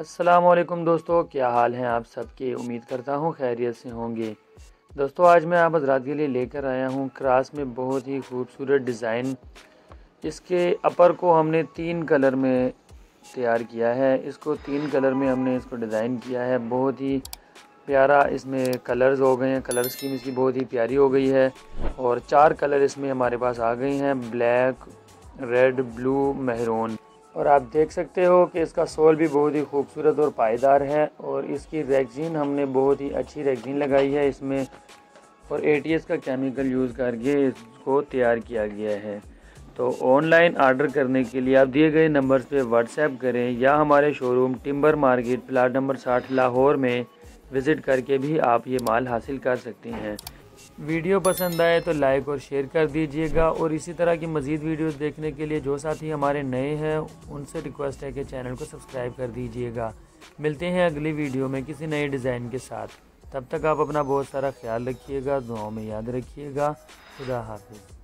असलकुम दोस्तों, क्या हाल हैं आप सबके? उम्मीद करता हूँ खैरियत से होंगे। दोस्तों, आज मैं आप हजरात के लिए लेकर आया हूँ क्रास में बहुत ही खूबसूरत डिज़ाइन। इसके अपर को हमने तीन कलर में तैयार किया है। इसको तीन कलर में हमने इसको डिज़ाइन किया है। बहुत ही प्यारा इसमें कलर्स हो गए हैं। कलर स्कीम इसकी बहुत ही प्यारी हो गई है। और चार कलर इसमें हमारे पास आ गए हैं। ब्लैक, रेड, ब्लू महरून और आप देख सकते हो कि इसका सोल भी बहुत ही खूबसूरत और पायदार है और इसकी रैगजीन हमने बहुत ही अच्छी रैगजीन लगाई है इसमें और एटीएस का केमिकल यूज़ करके इसको तैयार किया गया है। तो ऑनलाइन आर्डर करने के लिए आप दिए गए नंबर पे व्हाट्सएप करें या हमारे showroom timber market plot number साठ लाहौर में विज़िट करके भी आप ये माल हासिल कर सकते हैं। वीडियो पसंद आए तो लाइक और शेयर कर दीजिएगा। और इसी तरह की मज़ीद वीडियोस देखने के लिए जो साथी हमारे नए हैं, उनसे रिक्वेस्ट है कि चैनल को सब्सक्राइब कर दीजिएगा। मिलते हैं अगली वीडियो में किसी नए डिज़ाइन के साथ। तब तक आप अपना बहुत सारा ख्याल रखिएगा, दुआओं में याद रखिएगा। खुदा हाफिज़।